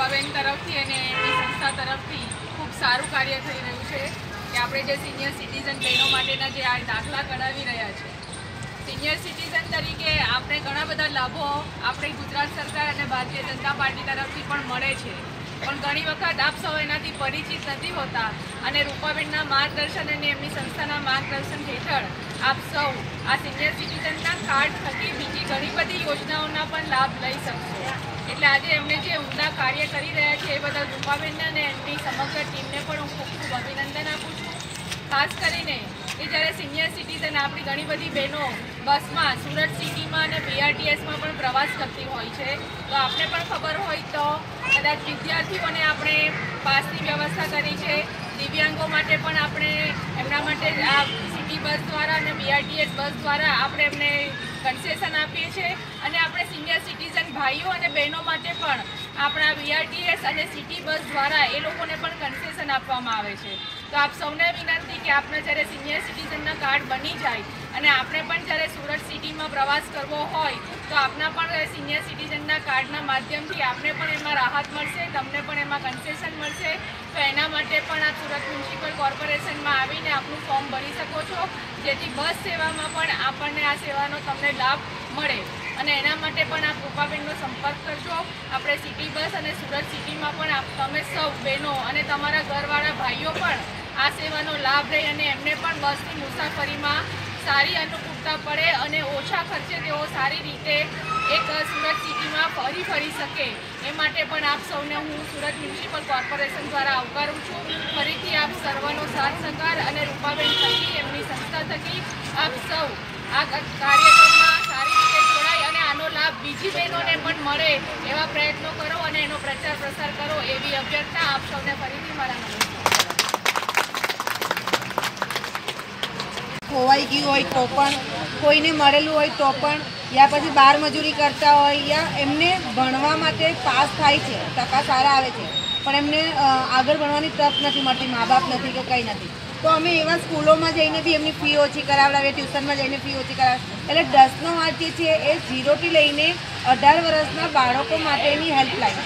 રૂપાબેન તરફથી અને એમની સંસ્થા તરફથી ખૂબ સારું કાર્ય થઈ રહ્યું છે કે આપણે જે સિનિયર સિટીઝન બહેનો માટેના જે આ દાખલા કઢાવી રહ્યા છે. સિનિયર સિટીઝન તરીકે આપણે ઘણા બધા લાભો આપણે ગુજરાત સરકાર અને ભારતીય જનતા પાર્ટી તરફથી પણ મળે છે. પણ ઘણી વખત આપ સૌ એનાથી પરિચિત નથી હોતા. અને રૂપાબેનના માર્ગદર્શન અને એમની સંસ્થાના માર્ગદર્શન હેઠળ આપ સૌ આ સિનિયર સિટીઝનના કાર્ડ થકી બીજી ઘણી બધી યોજનાઓના પણ લાભ લઈ શકશો. એટલે આજે એમણે જે ઉમદા કાર્ય કરી રહ્યા છે એ બદલ રૂપાબેનને અને એમની સમગ્ર ટીમને પણ હું ખૂબ ખૂબ અભિનંદન આપું છું. ખાસ કરીને કે જ્યારે સિનિયર સિટીઝન આપણી ઘણી બધી બહેનો બસમાં, સુરત સિટીમાં અને બીઆરટીએસમાં પણ પ્રવાસ કરતી હોય છે. તો આપણે પણ ખબર હોય તો કદાચ વિદ્યાર્થીઓને આપણે પાસની વ્યવસ્થા કરી છે. દિવ્યાંગો માટે પણ આપણે એમના માટે આ સિટી બસ દ્વારા અને બીઆરટીએસ બસ દ્વારા આપણે એમને કન્સેશન આપીએ છીએ અને આપણે સિનિયર સિટીઝન ભાઈઓ અને બહેનો માટે પણ આપણા બીઆરટીએસ અને સિટી બસ દ્વારા એ લોકોને પણ કન્સેશન આપવામાં આવે છે. તો આપ સૌને વિનંતી કે આપણે જ્યારે સિનિયર સિટીઝનના કાર્ડ બની જાય અને આપણે પણ જ્યારે સુરત સિટીમાં પ્રવાસ કરવો હોય, તો આપના પણ સિનિયર સિટીઝનના કાર્ડના માધ્યમથી આપને પણ એમાં રાહત મળશે, તમને પણ એમાં કન્સેશન મળશે. તો એના માટે પણ આપ સુરત મ્યુનિસિપલ કોર્પોરેશનમાં આવીને આપનું ફોર્મ ભરી શકો છો, જેથી બસ સેવામાં પણ આપણને આ સેવાનો તમને લાભ મળે. અને એના માટે પણ આપ રૂપાબેનનો સંપર્ક કરશો આપણે સિટી બસ અને સુરત સિટીમાં પણ આપ તમે સૌ બહેનો અને તમારા ઘરવાળા ભાઈઓ પણ આ સેવાનો લાભ લઈ અને એમને પણ બસની મુસાફરીમાં સારી અનુકૂળતા પડે અને ઓછા ખર્ચે તેઓ સારી રીતે એક સુરત સિટીમાં ફરી ફરી શકે. એ માટે પણ આપ સૌને હું સુરત મ્યુનિસિપલ કોર્પોરેશન દ્વારા આવકારું છું. ફરીથી આપ સર્વનો સાથ સહકાર અને રૂપાબેન થકી, એમની સંસ્થા થકી આપ સૌ આ કાર્યક્રમમાં સારી રીતે જોડાય અને આનો લાભ બીજી બહેનોને પણ મળે એવા પ્રયત્નો કરો અને એનો પ્રચાર પ્રસાર કરો એવી અભ્યર્થના આપ સૌને ફરીથી મારા નમસ્કાર. ખોવાઈ ગયું હોય તો પણ, કોઈને મળેલું હોય તો પણ, યા પછી બાર મજૂરી કરતા હોય, યા એમને ભણવા માટે પાસ થાય છે, ટકા સારા આવે છે, પણ એમને આગળ ભણવાની તક નથી મળતી મા બાપ નથી કે કંઈ નથી. તો અમે એવા સ્કૂલોમાં જઈને બી એમની ફી ઓછી કરાવડાવીએ, ટ્યુશનમાં જઈને ફી ઓછી કરાવે એટલે દસનો વાત જે છે એ ઝીરોથી લઈને અઢાર વર્ષના બાળકો માટેની હેલ્પલાઇન.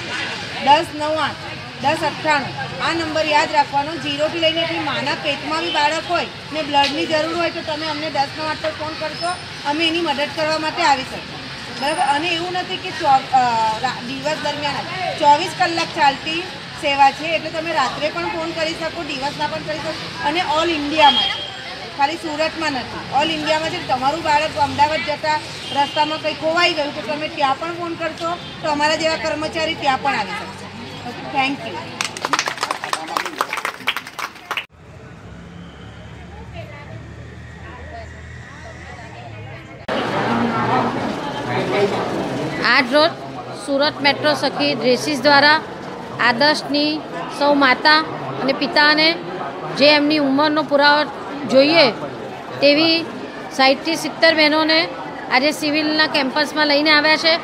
દસ નવ આઠ. દસ અઠ્ઠાણું. આ નંબર યાદ રાખવાનો. જીરોથી લઈને એટલી માના પેટમાં બી બાળક હોય ને બ્લડની જરૂર હોય તો તમે અમને દસનો આઠ ફોન કરશો, અમે એની મદદ કરવા માટે આવી શકીએ. બરાબર? અને એવું નથી કે દિવસ દરમિયાન ચોવીસ કલાક ચાલતી સેવા છે, એટલે તમે રાત્રે પણ ફોન કરી શકો, દિવસના પણ કરી શકો, અને ઓલ ઇન્ડિયામાં ખાલી સુરતમાં નથી. ઓલ ઇન્ડિયામાં છે તમારું બાળક અમદાવાદ જતા રસ્તામાં કંઈ ખોવાઈ ગયું તો તમે ત્યાં પણ ફોન કરશો, તો અમારા જેવા કર્મચારી ત્યાં પણ આવી ઓકે થેન્ક યુ આજ રોજ સુરત મેટ્રો સખી ડ્રેસીસ દ્વારા આદર્શની સૌ માતા અને પિતાને જે એમની ઉંમરનો પુરાવો જોઈએ તેવી સાહીઠથી સિત્તેર બહેનોને આજે સિવિલના કેમ્પસમાં લઈને આવ્યા છે.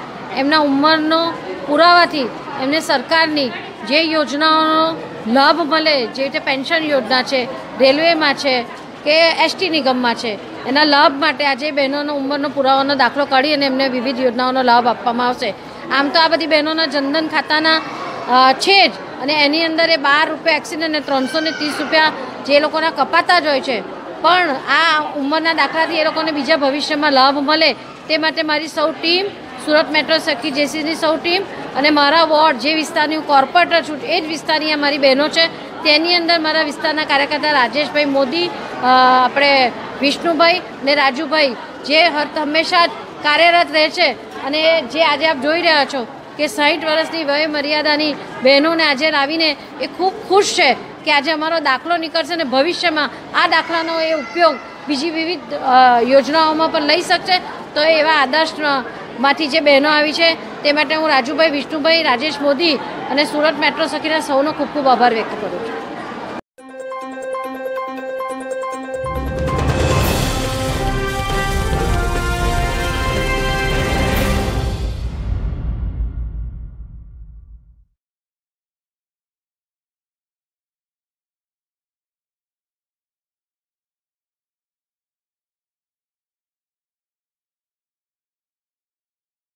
એમના ઉંમરનો પુરાવાથી એમને સરકારની જે યોજનાઓનો લાભ મળે, જે રીતે પેન્શન યોજના છે, રેલવેમાં છે, કે એસટી નિગમમાં છે, એના લાભ માટે આજે બહેનોનો ઉંમરનો પુરાવાનો દાખલો કાઢી અને એમને વિવિધ યોજનાઓનો લાભ આપવામાં આવશે. આમ તો આ બધી બહેનોના જનધન ખાતાના છે જ. અને એની અંદર એ બાર રૂપિયા એક્સિડન્ટ અને ત્રણસો ને ત્રીસ રૂપિયા જે લોકોના કપાતા જ હોય છે. પણ આ ઉંમરના દાખલાથી એ લોકોને બીજા ભવિષ્યમાં લાભ મળે. તે માટે મારી સૌ ટીમ, સુરત મેટ્રો સખી જેસીની સૌ ટીમ અને મારા વોર્ડ જે વિસ્તારની હું કોર્પોરેટર છું, એ જ વિસ્તારની આ મારી બહેનો છે. તેની અંદર મારા વિસ્તારના કાર્યકર્તા રાજેશભાઈ મોદી આપણે વિષ્ણુભાઈ ને રાજુભાઈ, જે હંમેશા કાર્યરત રહે છે. અને જે આજે આપ જોઈ રહ્યા છો કે સાહીઠ વર્ષની વય મર્યાદાની બહેનોને આજે લાવીને એ ખૂબ ખુશ છે કે આજે અમારો દાખલો નીકળશે અને ભવિષ્યમાં આ દાખલાનો એ ઉપયોગ બીજી વિવિધ યોજનાઓમાં પણ લઈ શકશે. તો એવા આદર્શમાંથી જે બહેનો આવી છે તે માટે હું રાજુભાઈ, વિષ્ણુભાઈ, રાજેશ મોદી અને સુરત મેટ્રો સખીના સૌનો ખૂબ ખૂબ આભાર વ્યક્ત કરું છું.